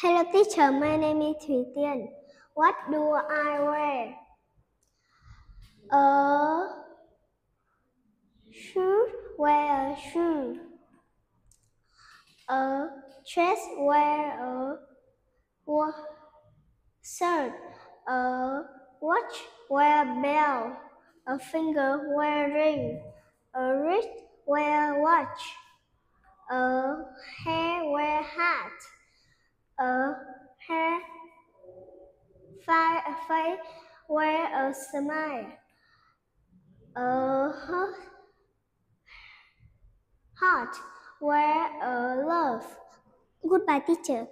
Hello teacher, my name is Thủy Tiên. What do I wear? A shoe, wear a shoe. A dress, wear a shirt. A watch, wear a bell. A finger, wear a ring. A wrist, wear a watch. A hair, wear hat. A hair, a face, wear a smile. A heart, wear a love. Goodbye, teacher.